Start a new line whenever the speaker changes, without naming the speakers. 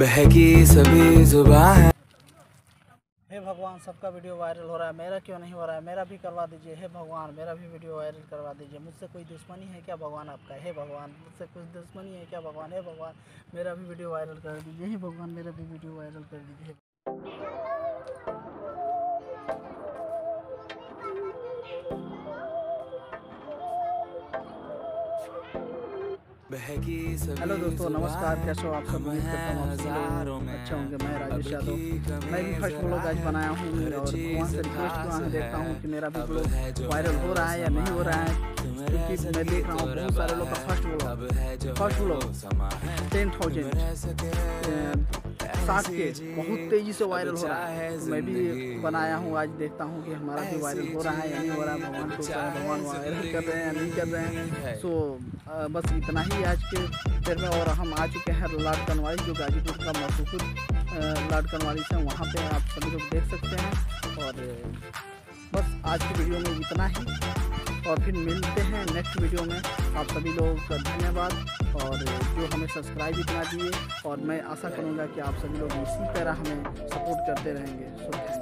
बहकी सभी जुबा है।
हे भगवान, सबका वीडियो वायरल हो रहा है। मेरा क्यों नहीं हो रहा है? मेरा भी करवा दीजिए। हे भगवान, मेरा भी वीडियो वायरल करवा दीजिए। मुझसे कोई दुश्मनी है क्या भगवान आपका? हे भगवान, मुझसे कुछ दुश्मनी है क्या भगवान? हे भगवान, मेरा भी वीडियो वायरल कर दीजिए। हे भगवान, मेरा भी वीडियो वायरल कर दीजिए। हेलो दोस्तों नमस्कार। कैसे हो आप सब? उम्मीद करता हूँ अच्छे होंगे। मैं राजेश यादव। मैं भी फ़र्स्ट ब्लॉग आज बनाया हूँ और भगवान से रिक्वेस्ट देखता
हूँ
कि मेरा भी ब्लॉग वायरल हो रहा है या नहीं हो रहा है। क्योंकि मैं देख रहा हूँ बहुत सारे लोग का फ़र्स्ट
है जो
फ़र्स्ट
वो
ब्लॉग
समा है
टेन थाउज़ेंड साठ के बहुत तेज़ी से वायरल हो रहा है तो मैं भी बनाया हूँ आज देखता हूँ कि हमारा भी वायरल हो रहा है या नहीं हो रहा है भगवान को पता है भगवान वायरल कर रहे हैं या नहीं कर रहे हैं सो अ, बस इतना ही आज के फिर में और हम आ चुके हैं लाड कनवाली जो गाजीपुर का मशहूर अ, लाड कनवाली से वहाँ पे आप सभी लोग देख सकते हैं और बस आज की वीडियो में इतना ही और फिर मिलते हैं नेक्स्ट वीडियो में। आप सभी लोगों का धन्यवाद और जो हमें सब्सक्राइब इतना दिए, और मैं आशा करूँगा कि आप सभी लोग इसी तरह हमें सपोर्ट करते रहेंगे। So thank